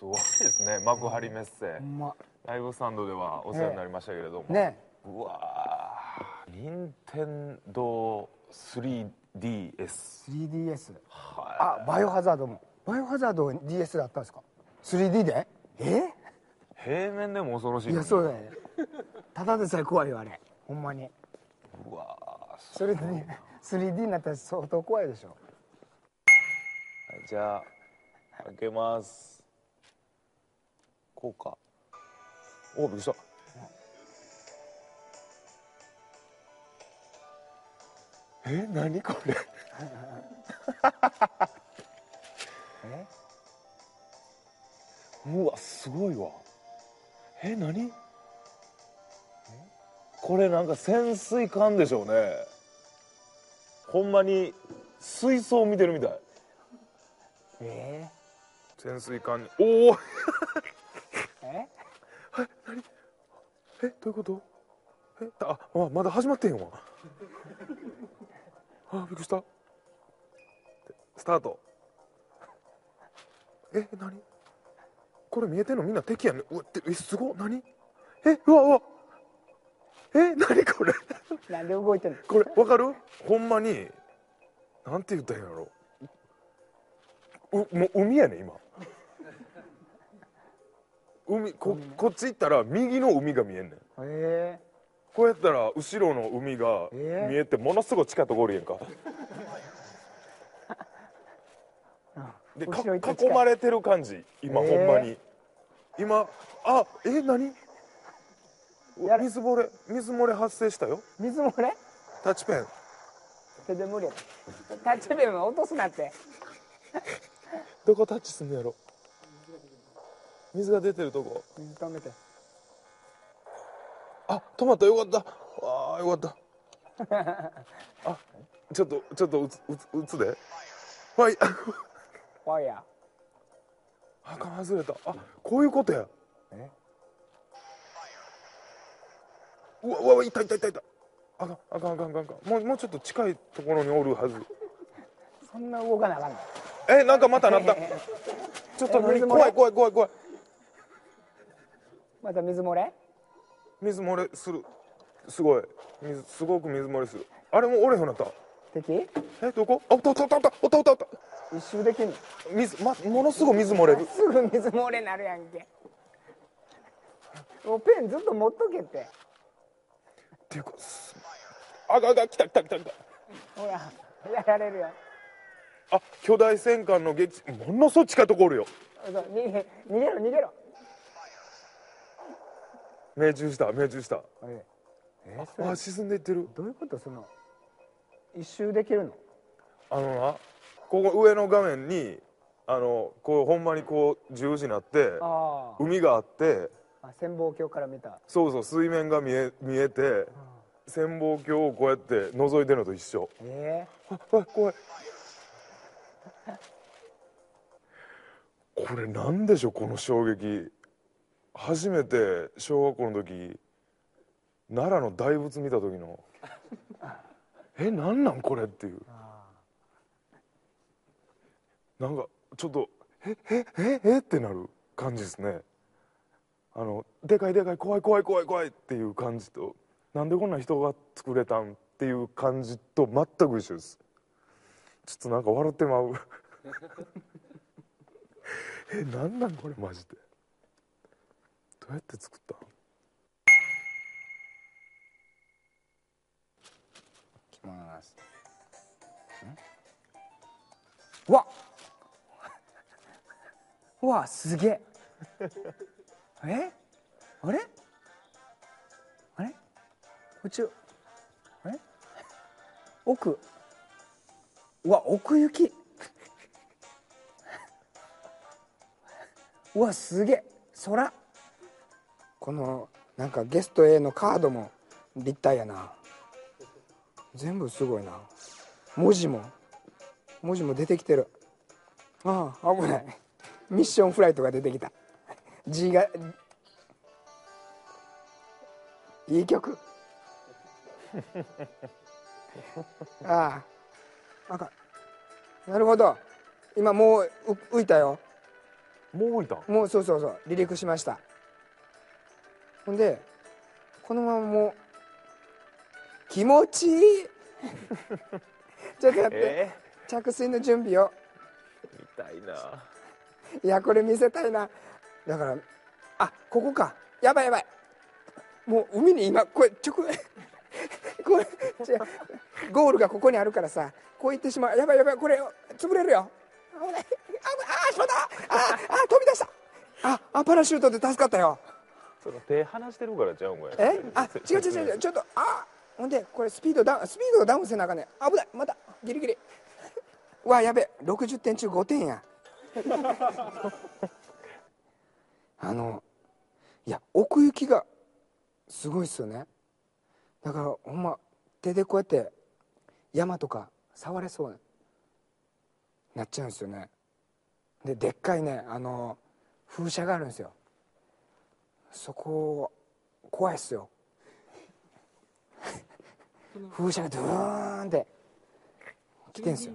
すごいですね。幕張メッセ、ほんま。ライブスタンドではお世話になりましたけれども、ね。うわー。任天堂 3DS 3DS はあバイオハザードも。バイオハザード DS だったんですか？3D で？え？い平面でも恐ろしい。いやそうだよね。ただでさえ怖いよあれ。ほんまに。うわそれで 3D になったら相当怖いでしょ。ーじゃあ開けますこうかおびっくりした。え何これ。え うわすごいわ。え何？これなんか潜水艦でしょうね。ほんまに水槽見てるみたい。え潜水艦に。おおえどういうこと？えああまだ始まってへんわ。あびっくりした。スタート。え何？これ見えてんの？みんな敵やねうわってえすごっ。何？えうわうわ。え何これ？なんで動いてんの？これわかる？ほんまになんて言ったらいいんやろ。うもう海やね今海ここっち行ったら右の海が見えんねん。え。こうやったら後ろの海がえ。ー見えてものすごい近いところやんか。でか囲まれてる感じ。今、え。ーほんまに。今あえ何？水漏れ水漏れ発生したよ。ー、水漏れ？タッチペン。手で無理や。タッチペンは落とすなって。どこタッチすんのやろ水が出てるとこ。水止めて。あ止まった。よかった。あーよかった。あちょっとちょっと打つ打つ打つで。はい。ファイヤあかん外れた。あこういうことや。え？うわうわい痛い痛い痛い。あかんあかんあかんあかんあかん。もうもうちょっと近いところにおるはず。ーそんな動かなあかんの？えなんかまたなった。ちょっと何怖い怖い怖い怖いまた水漏れ？水漏れする。すごい。水すごく水漏れする。あれも折れへんなった？敵？えどこ？あおったおったおったおったおったおった一周できんの？水、ま、ものすごい水漏れる。すぐ水漏れなるやんけ。もうペンずっと持っとけって。っていうかすあがが来た来た来た来た。ほらやられるよ。あ巨大戦艦の撃ものすごい近いとこおるよ。そう逃げ逃げろ逃げろ命中した命中した。ええそれ。あ沈んでいってる。どういうこと？その一周できるの？あのなここ上の画面にあのこうほんまにこう十字になってあー。海があってあ潜望鏡から見た。そうそう水面が見え見えて潜望鏡をこうやって覗いてるのと一緒。えああ怖い。これなんでしょうこの衝撃初めて小学校の時奈良の大仏見た時のえなんなんこれっていう。なんかちょっとええええってなる感じですね。あのでかいでかい怖い怖い怖い怖いっていう感じとなんでこんな人が作れたんっていう感じと全く一緒です。ちょっとなんか笑ってまう。えなんなんこれマジで。うやって作ったんいきますん？うわうわすげえ。え？あれ？あれ？こっちあれ？奥。うわ奥行き。うわすげえ。空このなんかゲスト A のカードも立体やな。全部すごいな。文字も文字も出てきてる。ああ危ない。ミッションフライトが出てきた。G がいい曲。あああかん。なるほど。今もうう浮いたよ。もう降りたん？もうそうそうそう。離陸しましたほんでこのままもう気持ちいい。ちょっと待って、え着水の準備を。ー、見たいな。いやこれ見せたいな。だからあここか。やばいやばい。もう海に今これ直 これ違う。ゴールがここにあるからさこう行ってしまう。やばいやばいこれ潰れるよ。危ない。ああしまった。ああ飛び出した。ああパラシュートで助かったよその手離してるからちゃうんこれ。え？あ違う違う違う。ちょっとあほんでこれスピードダウンスピードダウンせなあかんね。危ない。またギリギリ。わやべ60点中5点や。あのいや奥行きがすごいっすよね。だからほんま手でこうやって山とか触れそうなっちゃうんですよね。ででっかいねあの風車があるんですよ。そこ怖いっすよ。風車がドゥーンって来てんすよ